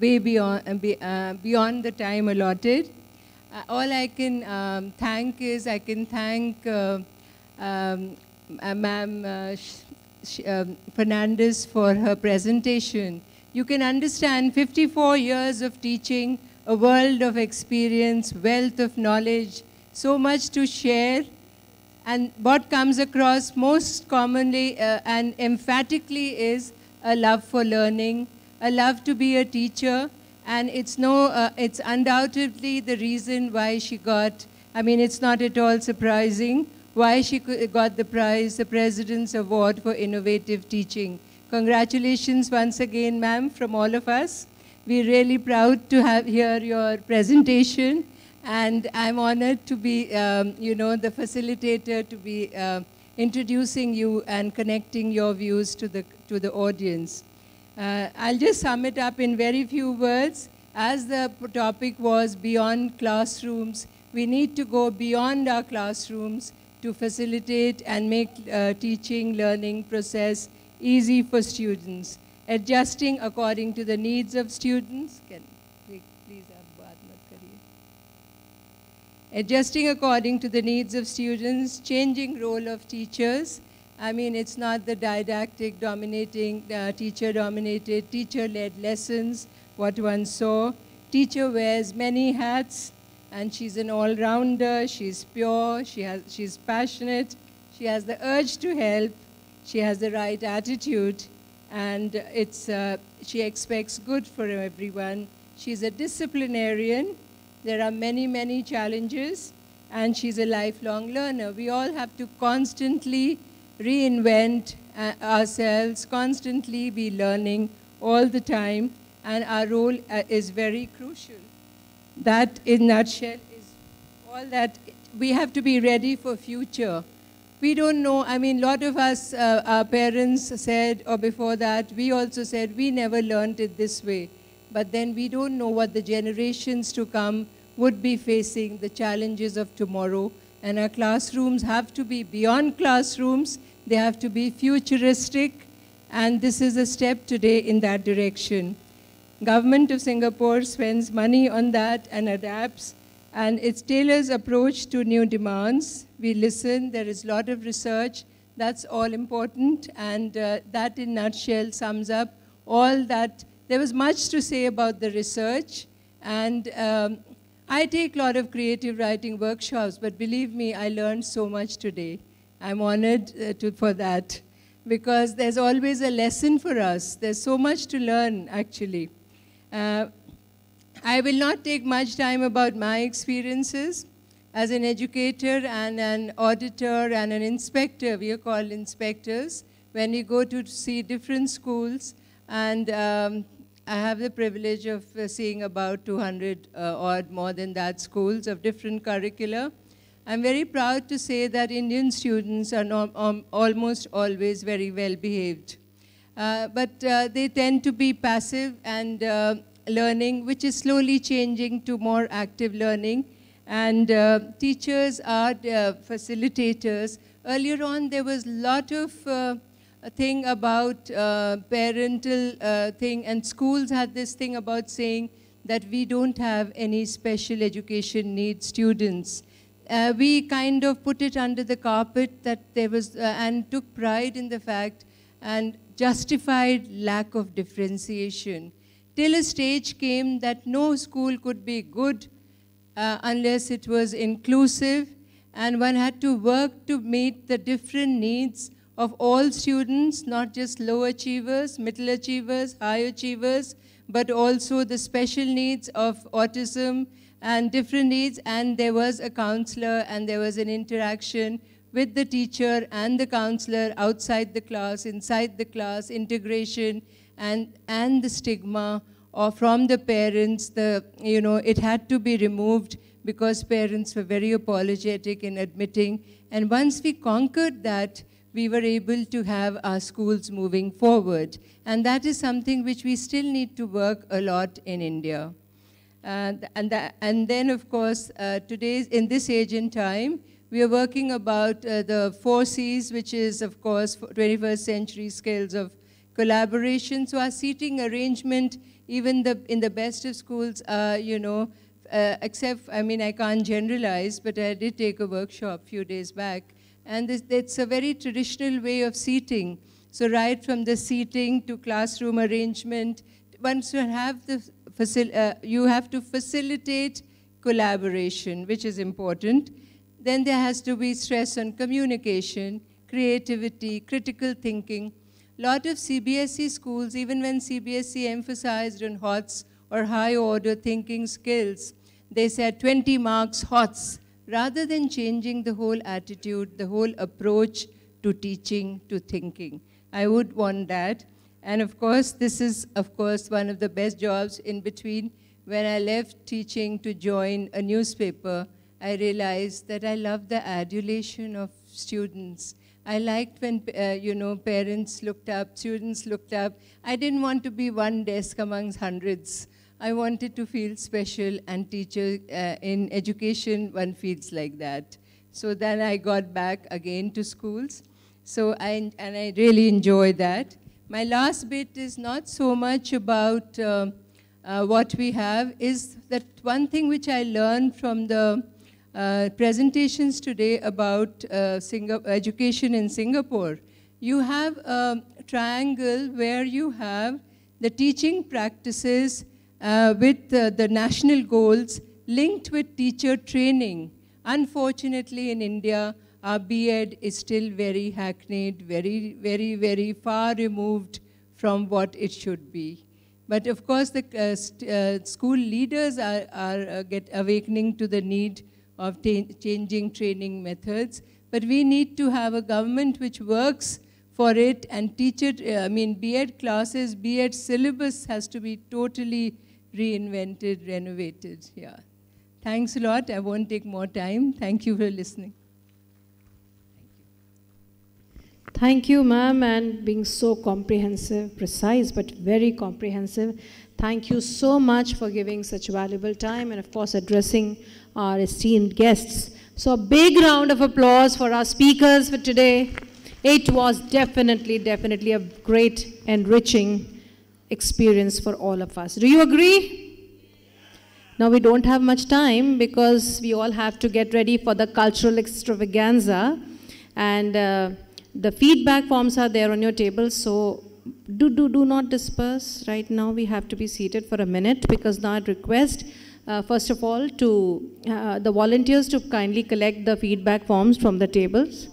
way beyond, uh, uh, beyond the time allotted. Uh, all I can um, thank is I can thank uh, um, uh, Ma'am uh, um, Fernandez for her presentation. You can understand 54 years of teaching, a world of experience, wealth of knowledge, so much to share. And what comes across most commonly and emphatically is a love for learning, a love to be a teacher, and it's no, uh, it's undoubtedly the reason why she got, I mean, it's not at all surprising why she got the prize, the President's Award for Innovative Teaching. Congratulations once again, ma'am, from all of us. We're really proud to have hear your presentation, and I'm honored to be, um, you know, the facilitator to be uh, introducing you and connecting your views to the, to the audience. Uh, I'll just sum it up in very few words. As the topic was beyond classrooms, we need to go beyond our classrooms to facilitate and make uh, teaching, learning process easy for students, adjusting according to the needs of students. Can, please, adjusting according to the needs of students, changing role of teachers, I mean, it's not the didactic dominating, uh, teacher-dominated, teacher-led lessons, what one saw. Teacher wears many hats, and she's an all-rounder, she's pure, she has, she's passionate, she has the urge to help, she has the right attitude, and it's, uh, she expects good for everyone. She's a disciplinarian. There are many, many challenges, and she's a lifelong learner. We all have to constantly reinvent uh, ourselves, constantly be learning all the time, and our role uh, is very crucial. That, in nutshell, is all that we have to be ready for future. We don't know, I mean, a lot of us, uh, our parents said, or before that, we also said, we never learned it this way. But then we don't know what the generations to come would be facing, the challenges of tomorrow. And our classrooms have to be beyond classrooms, they have to be futuristic, and this is a step today in that direction. Government of Singapore spends money on that and adapts, and it tailors approach to new demands. We listen, there is a lot of research, that's all important, and uh, that in nutshell sums up all that. There was much to say about the research, and um, I take a lot of creative writing workshops, but believe me, I learned so much today. I'm honored uh, to, for that because there's always a lesson for us. There's so much to learn, actually. Uh, I will not take much time about my experiences. As an educator and an auditor and an inspector, we are called inspectors, when we go to see different schools, and um, I have the privilege of uh, seeing about 200 uh, odd more than that schools of different curricula. I'm very proud to say that Indian students are not, um, almost always very well behaved. Uh, but uh, they tend to be passive and uh, learning, which is slowly changing to more active learning. And uh, teachers are facilitators. Earlier on, there was a lot of a thing about uh, parental uh, thing, and schools had this thing about saying that we don't have any special education need students. Uh, we kind of put it under the carpet that there was, uh, and took pride in the fact and justified lack of differentiation. Till a stage came that no school could be good uh, unless it was inclusive, and one had to work to meet the different needs of all students, not just low achievers, middle achievers, high achievers, but also the special needs of autism and different needs. And there was a counselor and there was an interaction with the teacher and the counselor outside the class, inside the class, integration, and, and the stigma or from the parents, the, you know, it had to be removed because parents were very apologetic in admitting. And once we conquered that, we were able to have our schools moving forward. And that is something which we still need to work a lot in India. And, that, and then, of course, uh, today, in this age and time, we are working about uh, the four C's, which is, of course, 21st century skills of collaboration. So our seating arrangement even the, in the best of schools, uh, you know, uh, except, I mean, I can't generalize, but I did take a workshop a few days back, and this, it's a very traditional way of seating. So right from the seating to classroom arrangement, once you have the uh, you have to facilitate collaboration, which is important. Then there has to be stress on communication, creativity, critical thinking. Lot of CBSE schools, even when CBSE emphasized on HOTS or high order thinking skills, they said 20 marks HOTS, rather than changing the whole attitude, the whole approach to teaching, to thinking. I would want that. And of course, this is, of course, one of the best jobs in between. When I left teaching to join a newspaper, I realized that I love the adulation of students. I liked when, uh, you know, parents looked up, students looked up. I didn't want to be one desk amongst hundreds. I wanted to feel special, and teacher uh, in education, one feels like that. So then I got back again to schools. So I, and I really enjoy that. My last bit is not so much about uh, uh, what we have, is that one thing which I learned from the uh, presentations today about uh, education in Singapore. You have a triangle where you have the teaching practices uh, with the national goals linked with teacher training. Unfortunately, in India, our B.Ed is still very hackneyed, very, very, very far removed from what it should be. But of course, the uh, uh, school leaders are, are uh, get awakening to the need of changing training methods. But we need to have a government which works for it and teach it. Uh, I mean, B.Ed classes, B.Ed syllabus has to be totally reinvented, renovated. Yeah. Thanks a lot. I won't take more time. Thank you for listening. Thank you, ma'am, and being so comprehensive, precise, but very comprehensive. Thank you so much for giving such valuable time and, of course, addressing our esteemed guests. So, a big round of applause for our speakers for today. It was definitely, definitely a great, enriching experience for all of us. Do you agree? Now, we don't have much time because we all have to get ready for the cultural extravaganza. And uh, the feedback forms are there on your table, so do, do, do not disperse. Right now we have to be seated for a minute because now I'd request, uh, first of all, to uh, the volunteers to kindly collect the feedback forms from the tables.